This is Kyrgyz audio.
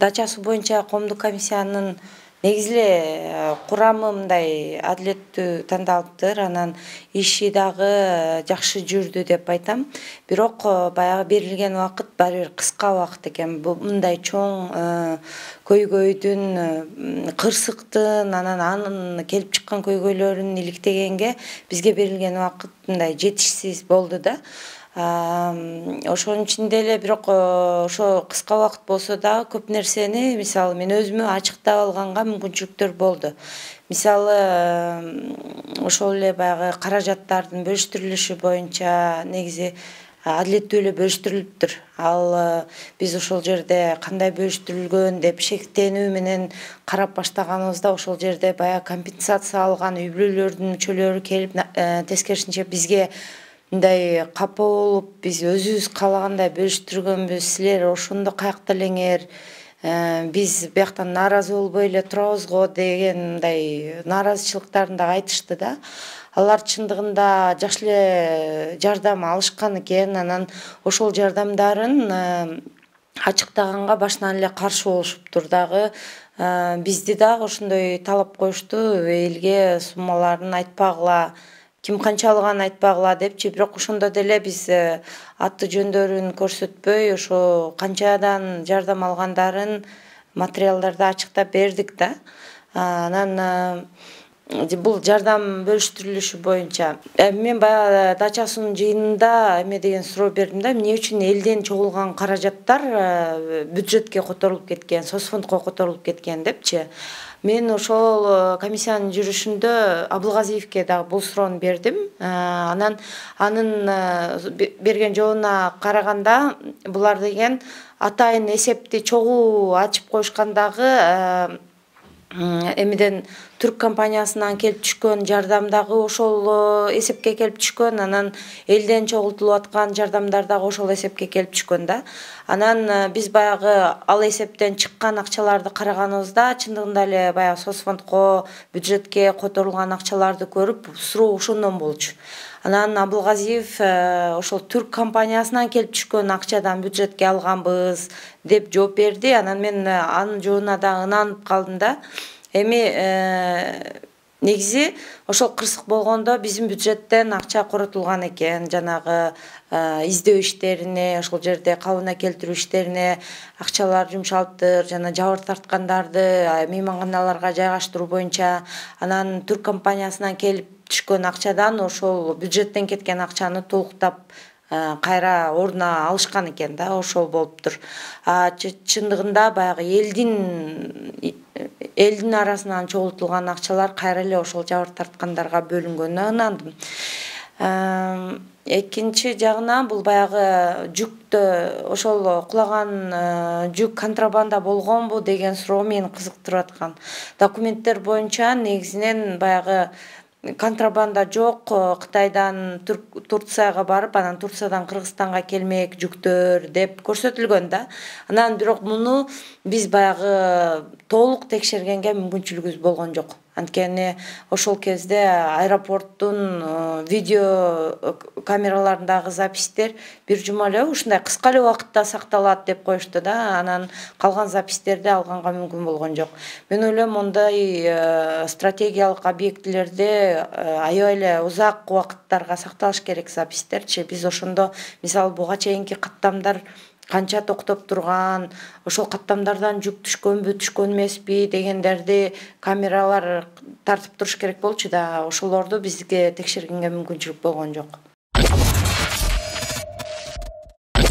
дачасы боюнча коомдук комиссиянын негизи эле э, курамы мындай адилеттүү тандалыптыр анан иши дагы жакшы жүрдү деп айтам. Бирок э, баягы берилген убакыт баары бир кыска убакыт экен мындай чоң э, көйгөйдүн кырсыктын анан анын келип чыккан көйгөйлөрүн иликтегенге бизге берилген убакыт мындай жетишсиз болду да. Ошонун ичинде эле бирок э, ошо кыска убакыт болсо дагы көп нерсени мисалы мен өзүмө ачыктап алганга мүмкүнчүлүктөр болду. Мисалы ошол эле баягы каражаттардын бөлүштүрүлүшү боюнча негизи адилеттүү эле бөлүштүрүлүптүр. Ал э, биз ошол жерде кандай бөлүштүрүлгөн деп шектенүү менен карап баштаганыбызда ошол жерде баягы компенсация алган үй бүлөлөрдүн мүчөлөрү келип э, тескерисинче бизге мындай капа болуп биз өзүбүз каалагандай бөлүштүргөнбүз силер ошондо каякта элеңер э, биз бияктан нааразы болбой эле турабыз го деген мындай нааразычылыктарын дагы айтышты да. Алар чындыгында жакшы эле жардам алышкан экен. Анан ошол жардамдарын э, ачыктаганга башынан эле каршы болушуптур дагы. Э, бизди дагы ошондой талап коюшту элге суммаларын айтпагыла ким канча алганын айтпагыла депчи бирок ошондо деле биз аты жөндөрүн көрсөтпөй ошо канчадан жардам алгандарын материалдарды ачыктап бердик да. Анан э, бул жардам бөлүштүрүлүшү боюнча мен баягы дачасынын жыйынында эме деген суроо бердим да эмне үчүн элден чогулган каражаттар бюджетке которулуп кеткен соц фондко которулуп кеткен депчи мен ошол комиссиянын жүрүшүндө абылгазиевке дагы бул суроону бердим. Анан анын берген жообуна караганда булар деген атайын эсепти чогуу ачып коюшкан дагы эмеден түрк компаниясынан келип түшкөн жардам дагы ошол эсепке келип түшкөн анан элден чогултулуп аткан жардамдар дагы ошол эсепке келип түшкөн да. Анан биз баягы ал эсептен чыккан акчаларды караганыбызда чындыгында эле баягы соц фондко бюджетке которулган акчаларды көрүп суроо ошондон болчу анан абылгазиев ошол түрк компаниясынан келип түшкөн акчадан бюджетке алганбыз деп жооп берди. Анан мен анын жообуна дагы ынанып калдым да. Эми э, негизи ошол кырсык болгондо биздин бюджеттен акча коротулган экен жанагы э, издөө иштерине ошол жерде калыбына келтирүү иштерине акчалар жумшалыптыр жана жабыр тарткандарды мейманканаларга жайгаштыруу боюнча анан түрк компаниясынан келип түшкөн акчадан ошол бюджеттен кеткен акчаны толуктап э, кайра ордуна алышкан экен да ошол болуптур. Чындыгында баягы элдин элдин арасынан чогултулган акчалар кайра эле ошол жабыр тарткандарга бөлүнгөнүнө ынандым экинчи жагынан бул баягы жүктө ошол кулаган э, жүк контрабанда болгонбу деген суроо мени кызыктырып аткан документтер боюнча негизинен баягы контрабанда жок кытайдан турцияга барып анан турциядан кыргызстанга келмек жүктөр деп көрсөтүлгөн да. Анан бирок муну биз баягы толук текшергенге мүмкүнчүлүгүбүз болгон жок анткени ошол кезде аэропорттун э, видео э, камераларындагы записьтер бир жума эле ушундай кыска эле убакытта сакталат деп коюшту да. Анан калган записьтерди алганга мүмкүн болгон жок. Мен ойлойм мондай э, стратегиялык объектилерде аябай эле узак убакыттарга сакталыш керек записьтерчи. Биз ошондо мисалы буга чейинки каттамдар канча токтоп турган ошол каттамдардан жүк түшкөнбү түшкөн эмеспи дегендерди камералар тартып туруш керек болчу да. Ошолорду бизге текшергенге мүмкүнчүлүк болгон жок